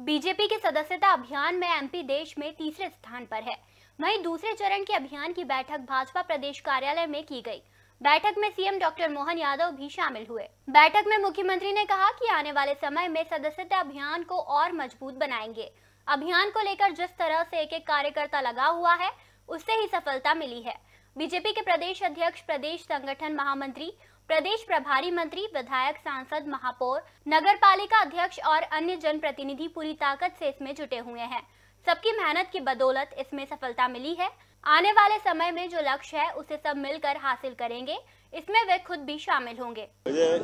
BJP के सदस्यता अभियान में एमपी देश में तीसरे स्थान पर है। वहीं दूसरे चरण के अभियान की बैठक भाजपा प्रदेश कार्यालय में की गई। बैठक में सीएम डॉक्टर मोहन यादव भी शामिल हुए। बैठक में मुख्यमंत्री ने कहा कि आने वाले समय में सदस्यता अभियान को और मज़बूत बनाएँगे। अभियान को लेकर जिस तरह से एक एक कार्यकर्ता लगा हुआ है, उससे ही सफलता मिली है। बीजेपी के प्रदेश अध्यक्ष, प्रदेश संगठन महामंत्री, प्रदेश प्रभारी मंत्री, विधायक, सांसद, महापौर नगर पालिका अध्यक्ष और अन्य जनप्रतिनिधि पूरी ताकत से इसमें जुटे हुए हैं। सबकी मेहनत की बदौलत इसमें सफलता मिली है। आने वाले समय में जो लक्ष्य है, उसे सब मिलकर हासिल करेंगे। इसमें वे खुद भी शामिल होंगे। मुझे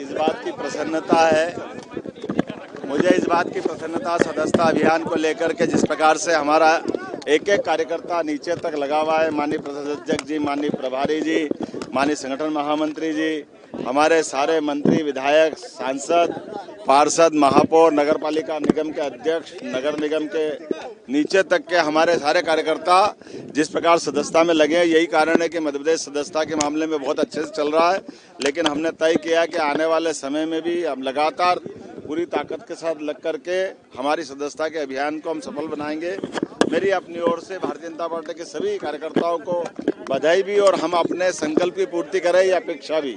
इस बात की प्रसन्नता है, मुझे इस बात की प्रसन्नता सदस्यता अभियान को लेकर के जिस प्रकार से हमारा एक एक कार्यकर्ता नीचे तक लगा हुआ है। माननीय प्रशासक जी, माननीय प्रभारी जी, माननीय संगठन महामंत्री जी, हमारे सारे मंत्री, विधायक, सांसद, पार्षद, महापौर नगर पालिका निगम के अध्यक्ष, नगर निगम के नीचे तक के हमारे सारे कार्यकर्ता जिस प्रकार सदस्यता में लगे हैं, यही कारण है कि मध्य प्रदेश सदस्यता के मामले में बहुत अच्छे से चल रहा है। लेकिन हमने तय किया कि आने वाले समय में भी हम लगातार पूरी ताकत के साथ लग करके हमारी सदस्यता के अभियान को हम सफल बनाएँगे। मेरी अपनी ओर से भारतीय जनता पार्टी के सभी कार्यकर्ताओं को बधाई भी और हम अपने संकल्प की पूर्ति करें, या अपेक्षा भी।